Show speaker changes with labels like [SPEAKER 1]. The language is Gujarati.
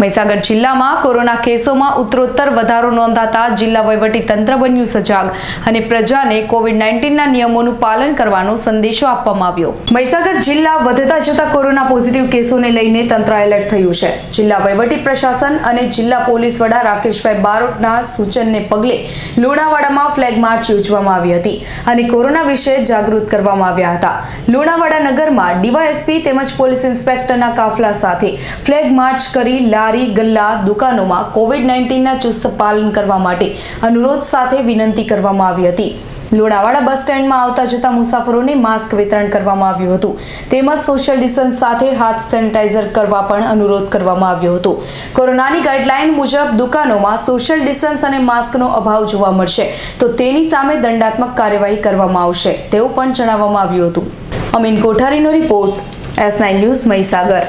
[SPEAKER 1] મહીસાગર જિલ્લામાં કોરોના કેસોમાં ઉત્તરોત્તર વધારો નોંધાતા જિલ્લા વહીવટી તંત્ર બન્યું સજાગ અને પ્રજાને કોવિડ નાઇન્ટીનના નિયમોનું પાલન કરવાનો સંદેશો આપવામાં આવ્યો. મહીસાગર જિલ્લા વધતા જતા કોરોના પોઝિટિવ કેસોને લઈને તંત્ર એલર્ટ થયું છે. જિલ્લા વહીવટી પ્રશાસન અને જિલ્લા પોલીસ વડા રાકેશભાઈ બારોટના સૂચનને પગલે લુણાવાડામાં ફ્લેગ માર્ચ યોજવામાં આવી હતી અને કોરોના વિશે જાગૃત કરવામાં આવ્યા હતા. લુણાવાડા નગરમાં ડીવાયએસપી તેમજ પોલીસ ઇન્સ્પેક્ટરના કાફલા સાથે ફ્લેગ માર્ચ કરી લારી ગલ્લા દુકાનોમાં કોવિડ નાઇન્ટીનના ચુસ્ત પાલન કરવા માટે અનુરોધ સાથે વિનંતી કરવામાં આવી હતી. લુણાવાડા બસ સ્ટેન્ડમાં આવતા જતા મુસાફરોને માસ્ક વિતરણ કરવામાં આવ્યું હતું. તેમજ સોશિયલ ડિસ્ટન્સ સાથે હાથ સેનિટાઈઝર કરવા પણ અનુરોધ કરવામાં આવ્યો હતો. કોરોનાની ગાઈડલાઈન મુજબ દુકાનોમાં સોશિયલ ડિસ્ટન્સ અને માસ્કનો અભાવ જોવા મળશે. તો તેની સામે દંડાત્મક કાર્યવાહી કરવામાં આવશે, તેવું પણ જણાવવામાં આવ્યું હતું. Amin કોઠારીનો report S nine news Mahisagar.